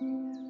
Música